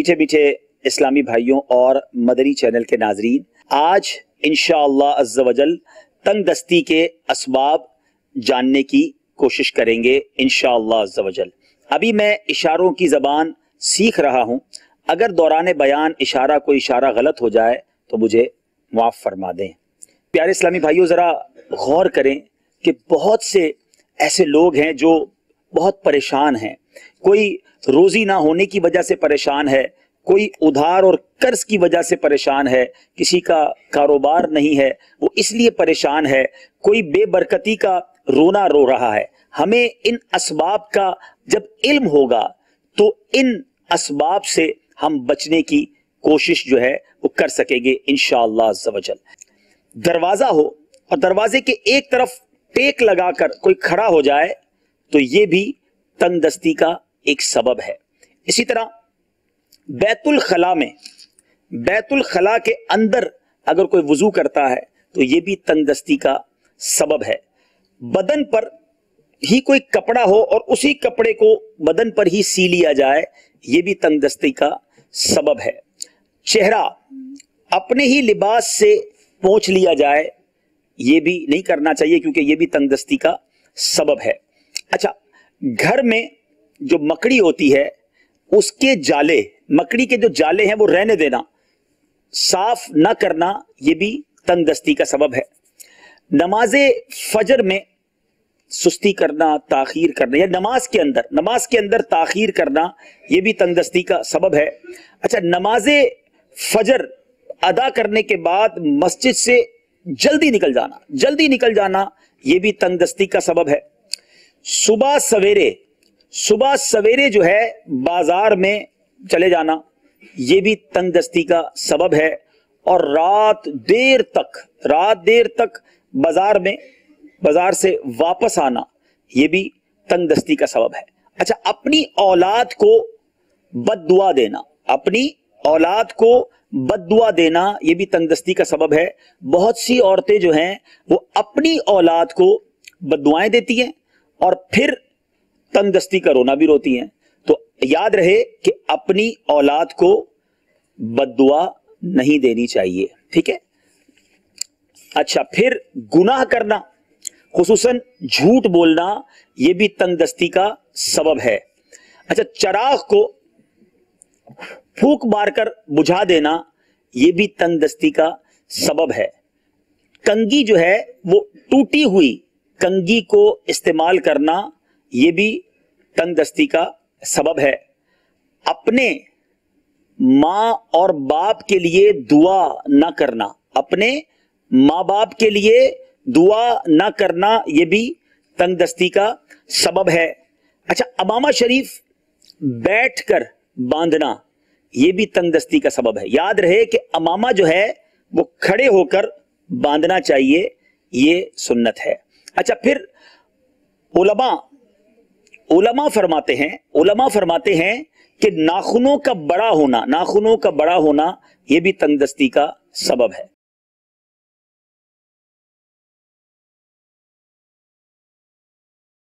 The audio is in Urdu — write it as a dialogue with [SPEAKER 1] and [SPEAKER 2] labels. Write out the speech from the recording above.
[SPEAKER 1] میٹھے میٹھے اسلامی بھائیوں اور مدری چینل کے ناظرین، آج انشاءاللہ عز و جل تنگ دستی کے اسباب جاننے کی کوشش کریں گے انشاءاللہ عز و جل۔ ابھی میں اشاروں کی زبان سیکھ رہا ہوں۔ اگر دوران بیان اشارہ کوئی اشارہ غلط ہو جائے تو مجھے معاف فرما دیں۔ پیارے اسلامی بھائیوں، ذرا غور کریں کہ بہت سے ایسے لوگ ہیں جو بہت پریشان ہیں۔ کوئی روزی نہ ہونے کی وجہ سے پریشان ہے، کوئی ادھار اور قرض کی وجہ سے پریشان ہے، کسی کا کاروبار نہیں ہے، وہ اس لیے پریشان ہے، کوئی بے برکتی کا رونا رو رہا ہے۔ ہمیں ان اسباب کا جب علم ہوگا تو ان اسباب سے ہم بچنے کی کوشش جو ہے وہ کر سکیں گے انشاءاللہ عز و جل۔ دروازہ ہو اور دروازے کے ایک طرف ٹیک لگا کر کوئی کھڑا ہو جائے تو یہ بھی تنگ دستی کا ایک سبب ہے۔ اسی طرح بیت الخلاء میں، بیت الخلاء کے اندر اگر کوئی وضو کرتا ہے تو یہ بھی تنگ دستی کا سبب ہے۔ بدن پر ہی کوئی کپڑا ہو اور اسی کپڑے کو بدن پر ہی سی لیا جائے، یہ بھی تنگ دستی کا سبب ہے۔ چہرہ اپنے ہی لباس سے پہنچ لیا جائے، یہ بھی نہیں کرنا چاہیے کیونکہ یہ بھی تنگ دستی کا سبب ہے۔ اچھا گھر میں جو مکڑی ہوتی ہے، اس کے جالے، مکڑی کے جو جالے ہیں، وہ رہنے دینا۔ صاف نہ کرنا، یہ بھی تنگ دستی کا سبب ہے۔ نماز فجر میں سستی کرنا، تاخیر کرنا، یا نماز کے اندر، نماز کے اندر تاخیر کرنا، یہ بھی تنگ دستی کا سبب ہے۔ اچھا نماز فجر ادا کرنے کے بعد مسجد سے جلدی نکل جانا، جلدی نکل جانا، یہ بھی تنگ دستی کا سبب ہے۔ صبح سویرے صبح سویرے جو ہے بازار میں چلے جانا، یہ بھی تنگ دستی کا سبب ہے۔ اور رات دیر تک، رات دیر تک بازار میں، بازار سے واپس آنا، یہ بھی تنگ دستی کا سبب ہے۔ اچھا اپنی اولاد کو بد دعا دینا، اپنی اولاد کو بد دعا دینا، یہ بھی تنگ دستی کا سبب ہے۔ بہت سی عورتیں جو ہیں، وہ اپنی اولاد کو بد دعائیں دیتی ہیں اور پھر تنگ دستی کا رونا بھی روتی ہیں۔ تو یاد رہے کہ اپنی اولاد کو بد دعا نہیں دینی چاہیے، ٹھیک ہے؟ اچھا پھر گناہ کرنا، خصوصاً جھوٹ بولنا، یہ بھی تنگ دستی کا سبب ہے۔ اچھا چراغ کو پھوک مار کر بجھا دینا، یہ بھی تنگ دستی کا سبب ہے۔ کنگی جو ہے، وہ ٹوٹی ہوئی کنگی کو استعمال کرنا یہ بھی تنگ دستی کا سبب ہے۔ اپنے ماں اور باپ کے لیے دعا نہ کرنا، اپنے ماں باپ کے لیے دعا نہ کرنا یہ بھی تنگ دستی کا سبب ہے۔ اچھا امامہ شریف بیٹھ کر باندھنا یہ بھی تنگ دستی کا سبب ہے۔ یاد رہے کہ امامہ جو ہے وہ کھڑے ہو کر باندھنا چاہیے، یہ سنت ہے۔ اچھا پھر علماء علماء فرماتے ہیں، علماء فرماتے ہیں کہ ناخنوں کا بڑا ہونا، ناخنوں کا بڑا ہونا یہ بھی تنگ دستی کا سبب ہے۔